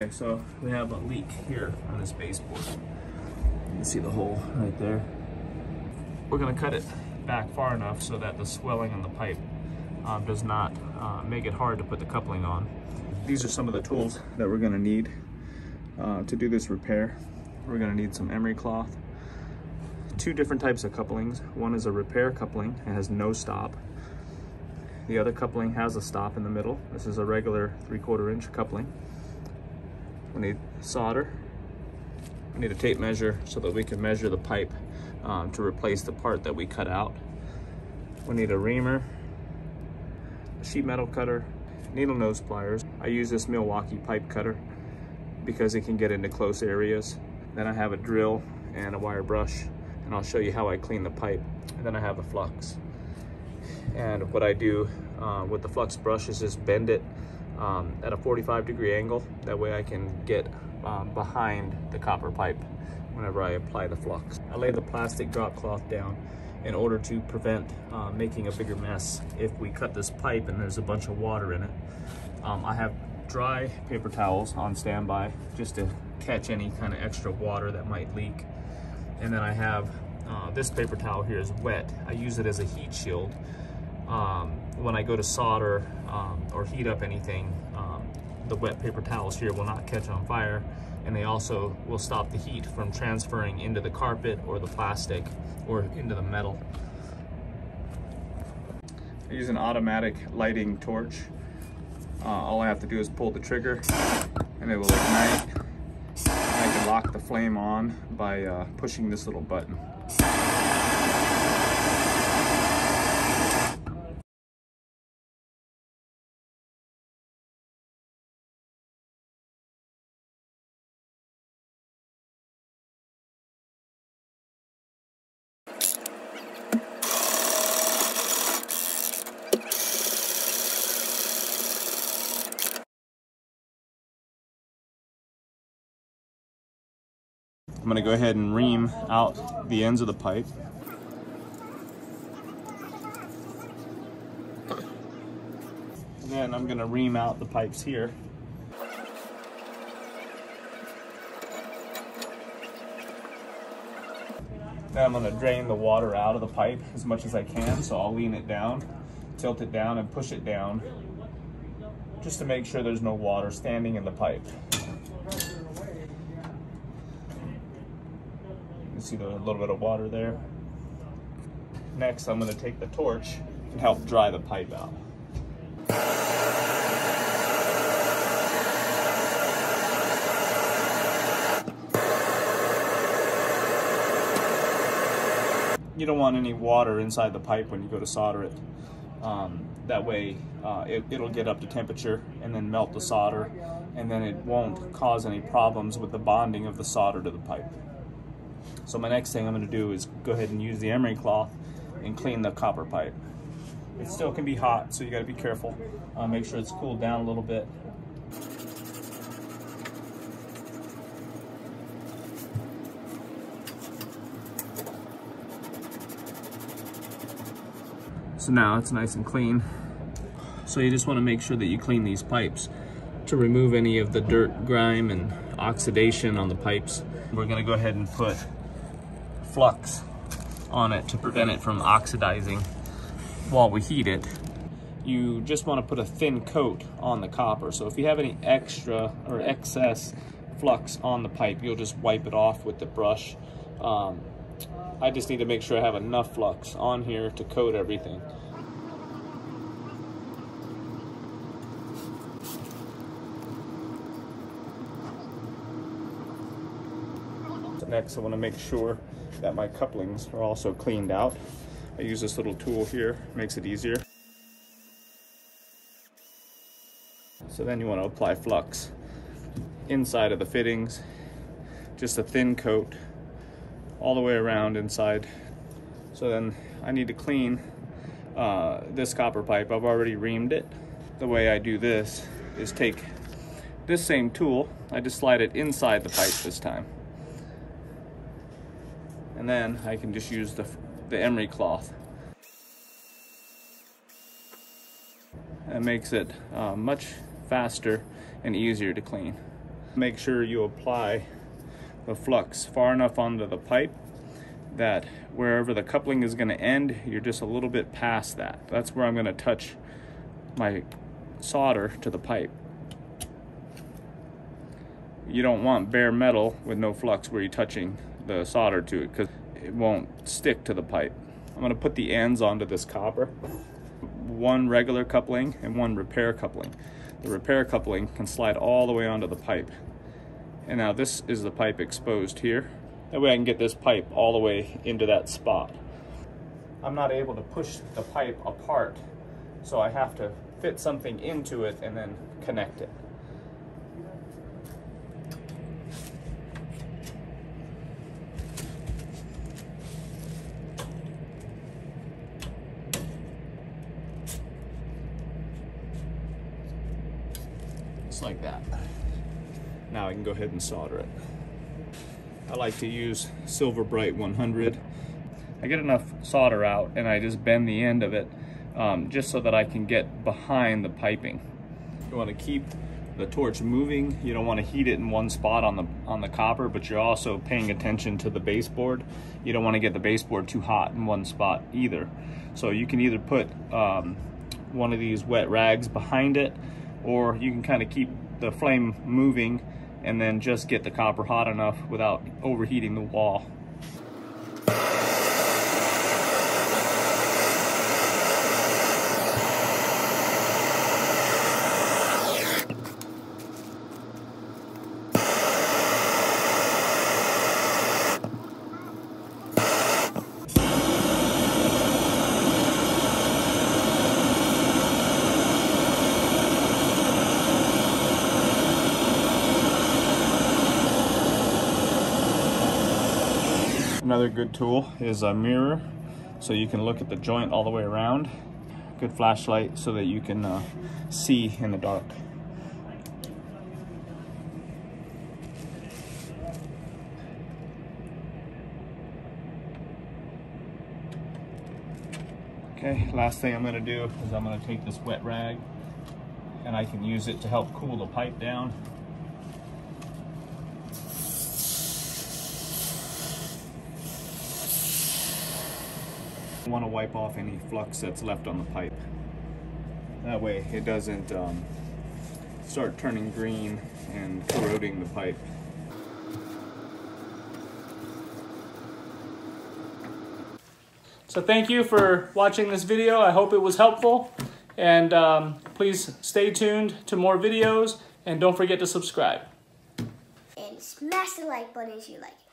Okay, so we have a leak here on this baseboard. You can see the hole right there. We're gonna cut it back far enough so that the swelling in the pipe uh, does not uh, make it hard to put the coupling on. These are some of the tools that we're gonna need uh, to do this repair. We're gonna need some emery cloth, two different types of couplings. One is a repair coupling, it has no stop. The other coupling has a stop in the middle. This is a regular three quarter inch coupling. We need solder. We need a tape measure so that we can measure the pipe um, to replace the part that we cut out. We need a reamer, a sheet metal cutter, needle nose pliers. I use this Milwaukee pipe cutter because it can get into close areas. Then I have a drill and a wire brush and I'll show you how I clean the pipe. And then I have a flux. And what I do uh, with the flux brush is just bend it um, at a 45 degree angle. That way I can get um, behind the copper pipe whenever I apply the flux. I lay the plastic drop cloth down in order to prevent uh, making a bigger mess if we cut this pipe and there's a bunch of water in it. Um, I have dry paper towels on standby just to catch any kind of extra water that might leak. And then I have uh, this paper towel here is wet. I use it as a heat shield. Um, when I go to solder um, or heat up anything, um, the wet paper towels here will not catch on fire and they also will stop the heat from transferring into the carpet or the plastic or into the metal. I use an automatic lighting torch. Uh, all I have to do is pull the trigger and it will ignite. I can lock the flame on by uh, pushing this little button. I'm gonna go ahead and ream out the ends of the pipe. And then I'm gonna ream out the pipes here. Then I'm gonna drain the water out of the pipe as much as I can. So I'll lean it down, tilt it down and push it down just to make sure there's no water standing in the pipe. See the little bit of water there. Next, I'm gonna take the torch and help dry the pipe out. You don't want any water inside the pipe when you go to solder it. Um, that way uh, it, it'll get up to temperature and then melt the solder and then it won't cause any problems with the bonding of the solder to the pipe. So my next thing I'm going to do is go ahead and use the emery cloth and clean the copper pipe. It still can be hot, so you got to be careful. Uh, make sure it's cooled down a little bit. So now it's nice and clean. So you just want to make sure that you clean these pipes to remove any of the dirt, grime, and oxidation on the pipes. We're going to go ahead and put flux on it to prevent it from oxidizing while we heat it. You just want to put a thin coat on the copper. So if you have any extra or excess flux on the pipe, you'll just wipe it off with the brush. Um, I just need to make sure I have enough flux on here to coat everything. Next, I want to make sure that my couplings are also cleaned out. I use this little tool here, makes it easier. So then you want to apply flux inside of the fittings, just a thin coat all the way around inside. So then I need to clean uh, this copper pipe. I've already reamed it. The way I do this is take this same tool, I just slide it inside the pipe this time. And then I can just use the, the emery cloth. It makes it uh, much faster and easier to clean. Make sure you apply the flux far enough onto the pipe that wherever the coupling is going to end, you're just a little bit past that. That's where I'm going to touch my solder to the pipe. You don't want bare metal with no flux where you're touching the solder to it because it won't stick to the pipe. I'm going to put the ends onto this copper. One regular coupling and one repair coupling. The repair coupling can slide all the way onto the pipe. And now this is the pipe exposed here. That way I can get this pipe all the way into that spot. I'm not able to push the pipe apart, so I have to fit something into it and then connect it. Just like that. Now I can go ahead and solder it. I like to use Silvabrite 100. I get enough solder out and I just bend the end of it um, just so that I can get behind the piping. You want to keep the torch moving. You don't want to heat it in one spot on the on the copper, but you're also paying attention to the baseboard. You don't want to get the baseboard too hot in one spot either. So you can either put um, one of these wet rags behind it, or you can kind of keep the flame moving and then just get the copper hot enough without overheating the wall. Another good tool is a mirror so you can look at the joint all the way around. Good flashlight so that you can uh, see in the dark. Okay, last thing I'm gonna do is I'm gonna take this wet rag and I can use it to help cool the pipe down. Want to wipe off any flux that's left on the pipe. That way it doesn't um, start turning green and corroding the pipe. So thank you for watching this video. I hope it was helpful. And um, please stay tuned to more videos and don't forget to subscribe. And smash the like button if you like it.